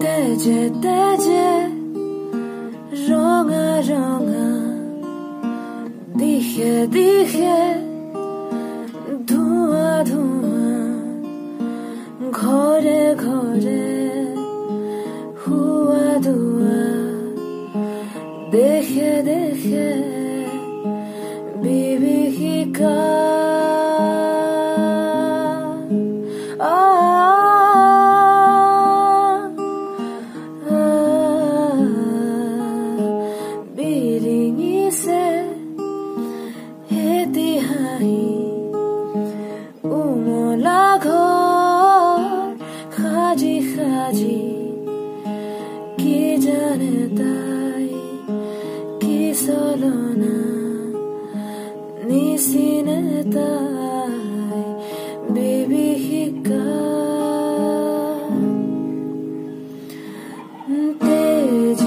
তেজে তেজে, রঙা রঙা দিখে দিখে ধোঁয়া ধোঁয়া, ঘরে ঘরে, হুয়া ধোঁয়া দেখে দেখে বিভীষিকা এটি হাঁহি উমলা ঘৰ সাজি সাজি কি জানে তাই কি চলনা নিচিনে তাই বিভীষিকা তেজি